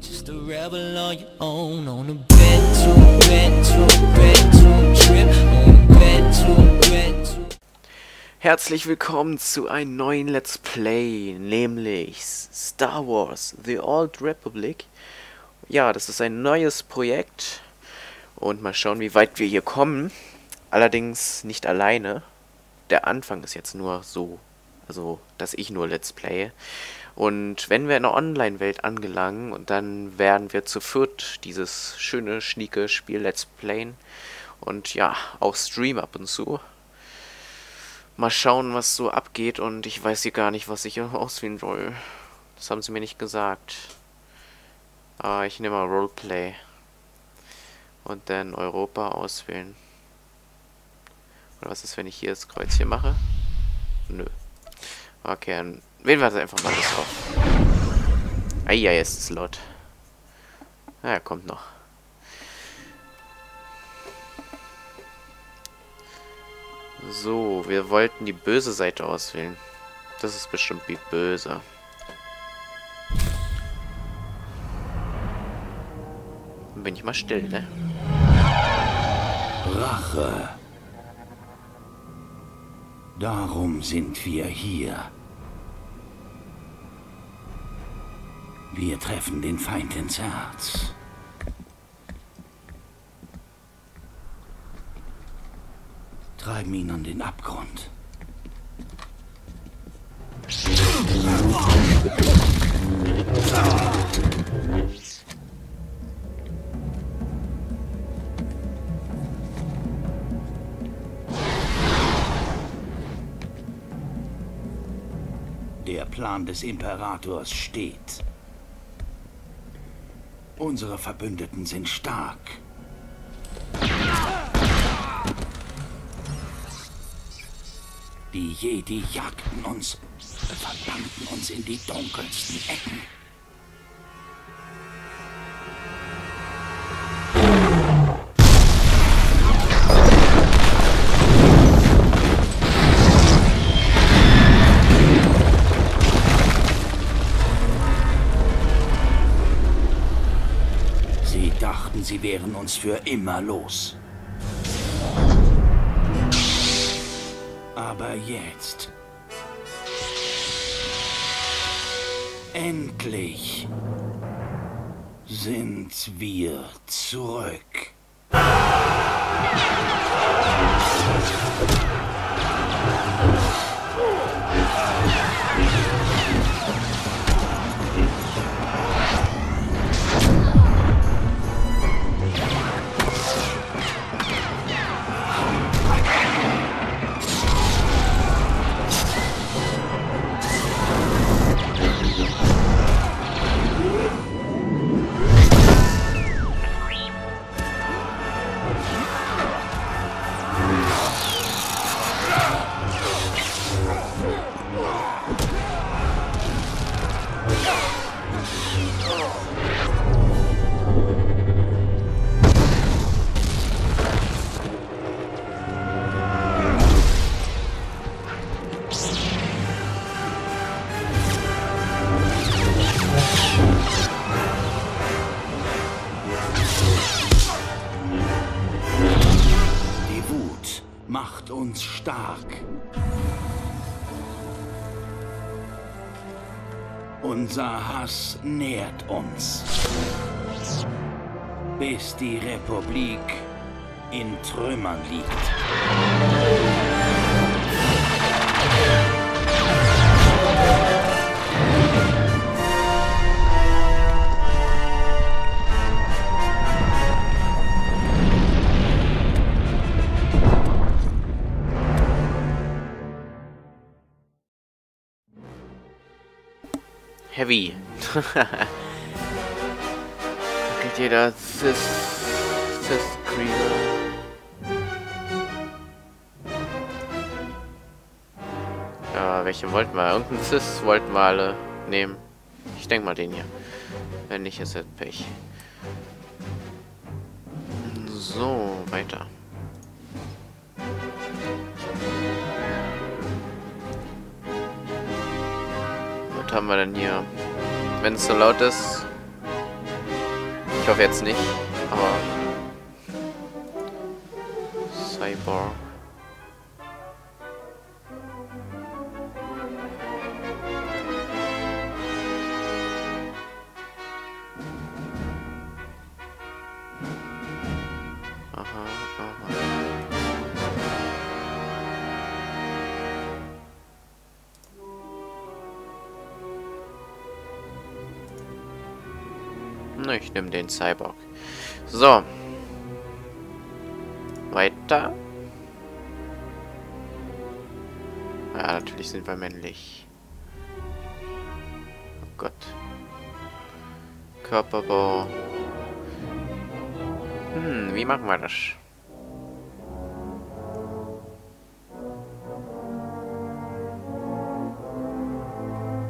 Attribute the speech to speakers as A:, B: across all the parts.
A: just a rebel on your own on a retro, retro, retro trip. On retro, retro.
B: Herzlich willkommen zu einem neuen Let's Play, nämlich Star Wars The Old Republic. Ja, das ist ein neues Projekt und mal schauen, wie weit wir hier kommen. Allerdings nicht alleine. Der Anfang ist jetzt nur so, also dass ich nur Let's Playe. Und wenn wir in der Online-Welt angelangen dann werden wir zu viert dieses schöne, schnieke Spiel Let's Playen und ja, auch Stream ab und zu. Mal schauen, was so abgeht und ich weiß hier gar nicht, was ich auswählen soll. Das haben sie mir nicht gesagt. Aber ich nehme mal Roleplay. Und dann Europa auswählen. Oder was ist, wenn ich hier das Kreuz hier mache? Nö. Okay, dann wählen wir das einfach mal das drauf. Eieiei, ist es laut. Na, ja, kommt noch. So, wir wollten die böse Seite auswählen. Das ist bestimmt wie böse. Dann bin ich mal still, ne?
C: Rache. Darum sind wir hier. Wir treffen den Feind ins Herz. Treiben ihn an den Abgrund. Der Plan des Imperators steht. Unsere Verbündeten sind stark. Die Jedi jagten uns, verbannten uns in die dunkelsten Ecken. Wären uns für immer los. Aber jetzt. Endlich sind wir zurück. Uns stark. Unser Hass nährt uns. Bis die Republik in Trümmern liegt.
B: Heavy. Kriegt jeder Sis... Sis Krieger. Ja, welche wollten wir? Irgendeinen Sis wollten wir alle nehmen. Ich denke mal den hier. Wenn nicht, ist es Pech. So, weiter. Was haben wir denn hier? Wenn es so laut ist, hoffe jetzt nicht, aber... Cyborg. Ich nehme den Cyborg. So. Weiter. Ja, natürlich sind wir männlich. Oh Gott. Körperbau. Hm, wie machen wir das?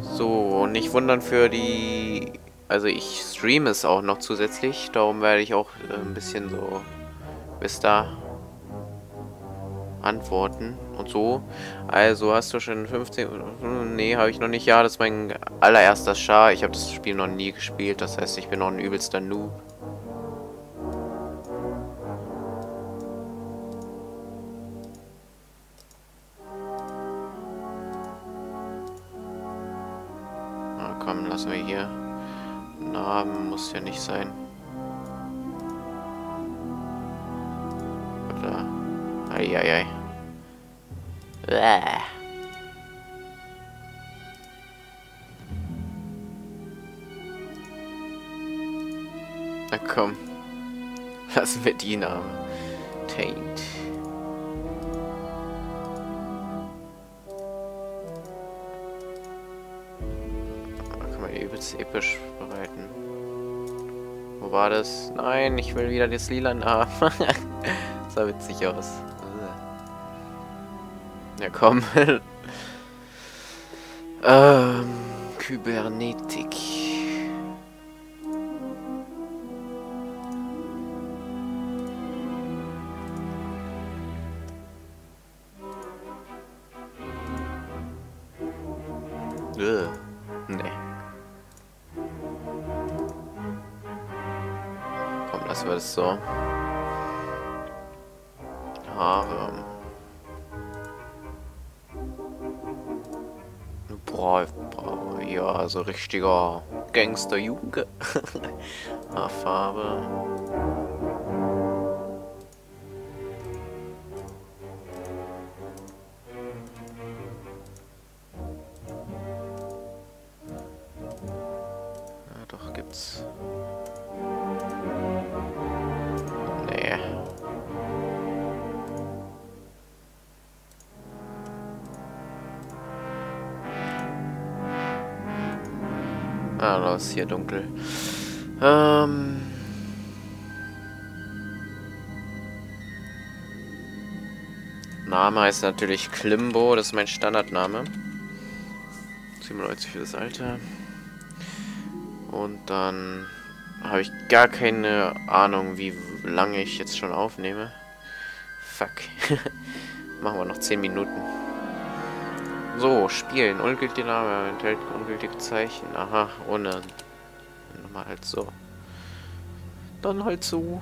B: So, nicht wundern für die... Also ich streame es auch noch zusätzlich, darum werde ich auch äh, ein bisschen so bis da antworten und so. Also hast du schon 15... Hm, Nee, habe ich noch nicht. Ja, das ist mein allererster Char. Ich habe das Spiel noch nie gespielt, das heißt, ich bin noch ein übelster Noob. Na komm, lassen wir hier. Namen muss ja nicht sein. Oder. Eieiei. Bäh. Na komm. Lassen wir die Namen. Taint. Episch bereiten. Wo war das? Nein, ich will wieder das lila haben. sah witzig aus. Ja, komm. ähm, Kybernetik. Ugh. Nee. Wir das so. Haare. Boah, boah, ja, so richtiger Gangster-Junge. Haarfarbe. Ja, Ah, da ist hier dunkel. Ähm. Name heißt natürlich Klimbo, das ist mein Standardname. 97 für das Alter. Und dann habe ich gar keine Ahnung, wie lange ich jetzt schon aufnehme. Fuck. Machen wir noch 10 Minuten. So, spielen. Ungültiger Name enthält ungültige Zeichen. Aha, ohne. Nochmal halt so. Dann halt so.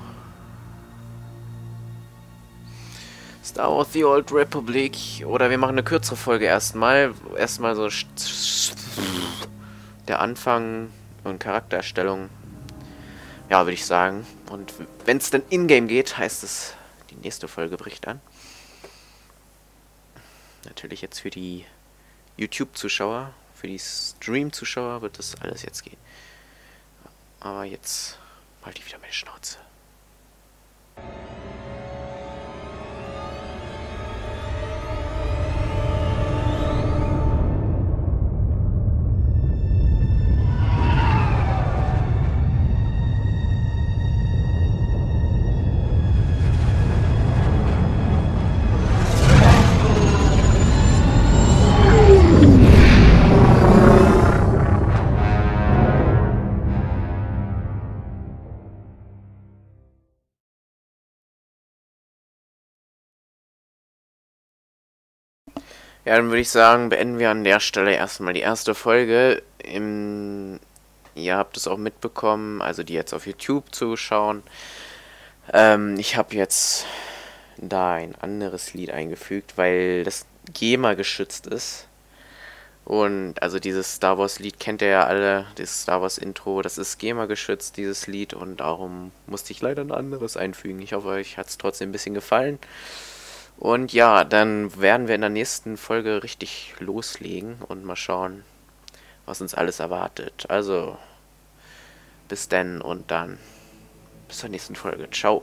B: Star Wars The Old Republic. Oder wir machen eine kürzere Folge erstmal. Erstmal so der Anfang und Charaktererstellung. Ja, würde ich sagen. Und wenn es dann in-game geht, heißt es, die nächste Folge bricht an. Natürlich jetzt für die YouTube-Zuschauer, für die Stream-Zuschauer wird das alles jetzt gehen. Aber jetzt halte ich wieder meine Schnauze. Ja, dann würde ich sagen, beenden wir an der Stelle erstmal die erste Folge. Im ihr habt es auch mitbekommen, also die jetzt auf YouTube zuschauen. Ähm, ich habe jetzt da ein anderes Lied eingefügt, weil das GEMA geschützt ist. Und also dieses Star Wars Lied kennt ihr ja alle, das Star Wars Intro, das ist GEMA geschützt, dieses Lied, und darum musste ich leider ein anderes einfügen. Ich hoffe, euch hat es trotzdem ein bisschen gefallen. Und ja, dann werden wir in der nächsten Folge richtig loslegen und mal schauen, was uns alles erwartet. Also, bis denn und dann bis zur nächsten Folge. Ciao.